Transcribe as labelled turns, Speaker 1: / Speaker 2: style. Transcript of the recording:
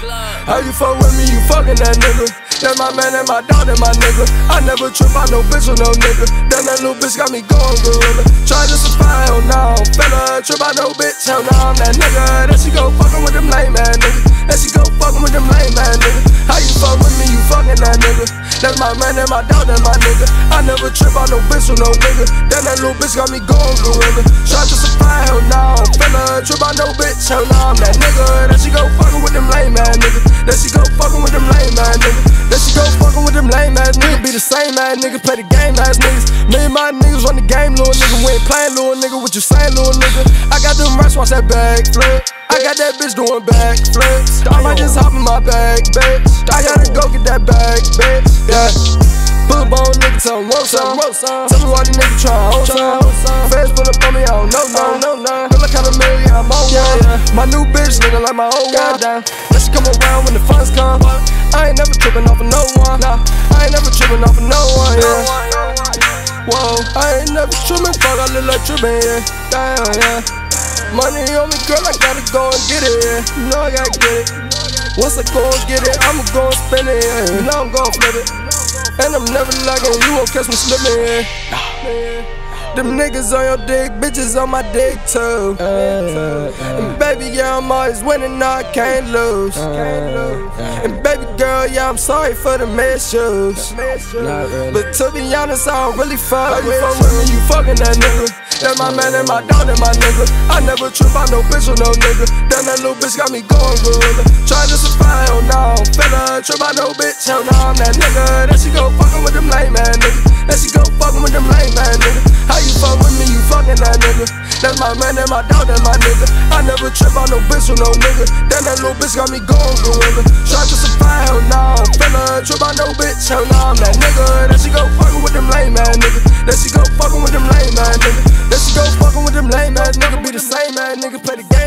Speaker 1: How you fuck with me, you fucking that nigga. That's my man and my dog, that's my nigga. I never trip out no bitch with no nigga. Damn, that little bitch got me going gorilla. Try to survive, hell no. Fella, trip out no bitch, hell no. I'm that nigga. That she go fucking with them lame man niggas. That she go fucking with them lame man niggas. How you fuck with me, you fucking that nigga. That's my man and my dog, that's my nigga. I never trip out no bitch with no nigga. Damn, that little bitch got me going gorilla. Try to survive, hell no. Fella, trip out no bitch, hell no. I'm that nigga. Be the same ass niggas, play the game ass niggas. Me and my niggas run the game, little nigga. We ain't playing, little nigga. What you saying, little nigga? I got them rats, watch that bag flip. I got that bitch doing back flips. I might just hop in my bag, bitch. I gotta go get that bag, bitch. Yeah. Up on nigga, tell him roll some. Tell me why the nigga try. My new bitch looking like my old one. Down. Let she come around when the funds come. I ain't never tripping off of no one. Nah. I ain't never tripping off of no one, yeah. Whoa, I ain't never tripping, fuck, I look like tripping, yeah. Damn, yeah. Money on me, girl, I gotta go and get it, yeah. You know I gotta get it. Once I go and get it, I'ma go and spend it, yeah. You know I'm gon' flip it. And I'm never lagging, you won't catch me slipping, yeah. Them niggas on your dick, bitches on my dick too. Uh, uh, and baby, yeah, I'm always winning, I can't lose. Uh, and baby girl, yeah, I'm sorry for the issues. But to be honest, I don't really fuck with you. with me, you fucking that nigga. That's my man and my dog, and my nigga. I never trip out no bitch or no nigga. Damn, that little bitch got me going gorilla. Try to survive, hell no. Fella, trip out no bitch, hell no. I'm that nigga. That she go fucking with them lame man niggas. That she go fucking with them lame that nigga. That's my man and my dog, that's my nigga. I never trip on no bitch with no nigga. Damn, that little bitch got me going gorilla. Try to survive, hell no. Fella, trip out no bitch, hell no. I'm that nigga. That she go fucking with them lame man niggas. That she go fucking with them lame man niggas. That she go fucking with them lame ass niggas. Be the same ass nigga, play the game ass.